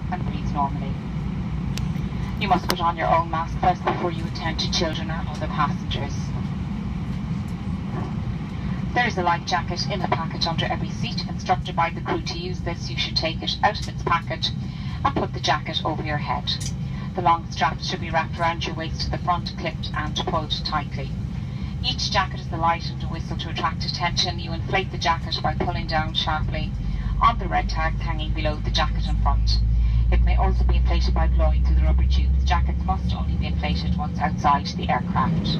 breathe normally. You must put on your own mask first before you attend to children or other passengers. There is a life jacket in the packet under every seat. Instructed by the crew to use this, you should take it out of its packet and put the jacket over your head. The long straps should be wrapped around your waist to the front, clipped and pulled tightly. Each jacket has a light and a whistle to attract attention. You inflate the jacket by pulling down sharply on the red tags hanging below the jacket in front. May also be inflated by blowing through the rubber tubes. Jackets must only be inflated once outside the aircraft.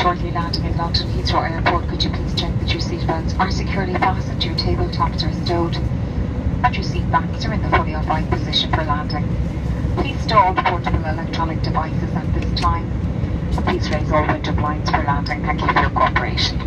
Heathrow Airport, could you please check that your seatbelts are securely fastened, your tabletops are stowed, and your seat backs are in the fully upright position for landing. Please stow all portable electronic devices at this time. Please raise all window blinds for landing. Thank you for your cooperation.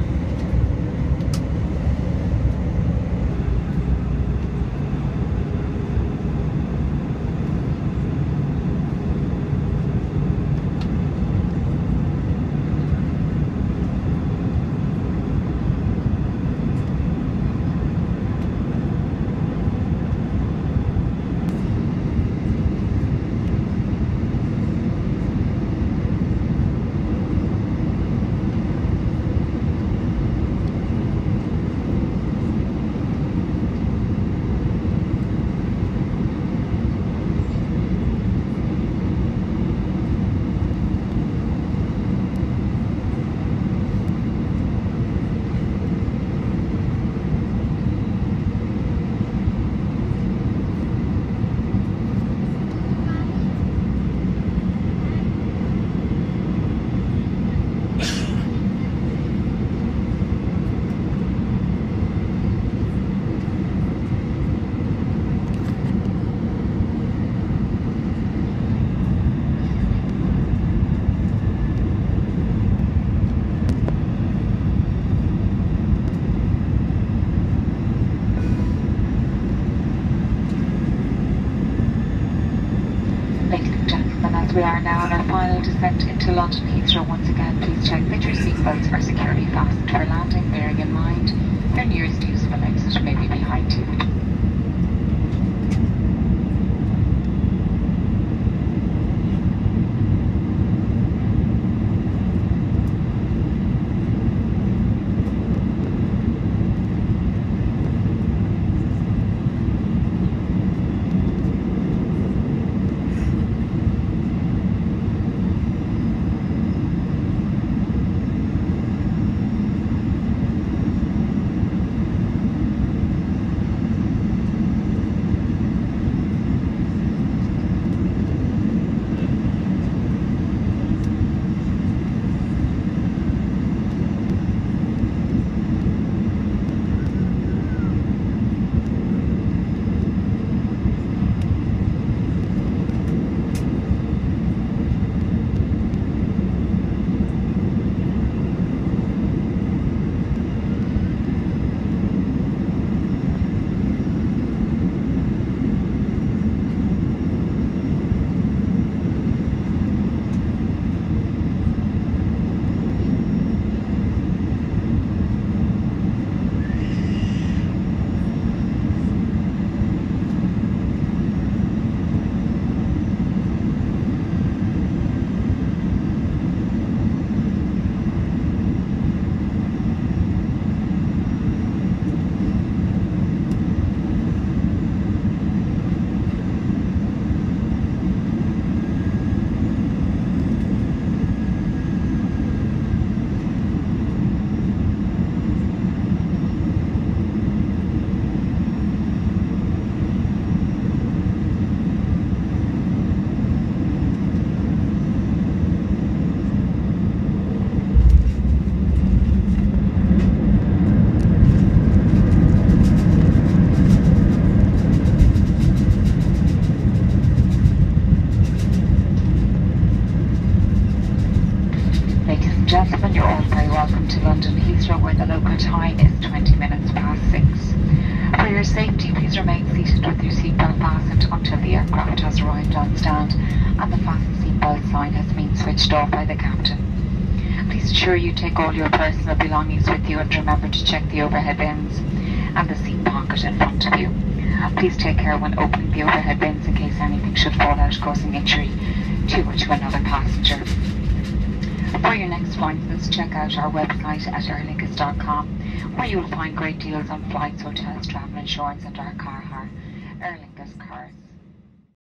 Ladies and gentlemen, as we are now on our final descent into London Heathrow once again, please check that your seatbelts are securely fastened for landing, bearing in mind your nearest usable exit may be behind you. Gentlemen, you're all very welcome to London Heathrow where the local time is 20 minutes past 6. For your safety, please remain seated with your seatbelt fastened until the aircraft has arrived on stand and the fasten seatbelt sign has been switched off by the captain. Please ensure you take all your personal belongings with you and remember to check the overhead bins and the seat pocket in front of you. Please take care when opening the overhead bins in case anything should fall out causing injury to or to another passenger. For your next flight, please check out our website at aerlingus.com where you will find great deals on flights, hotels, travel insurance and our car hire. Aer Lingus.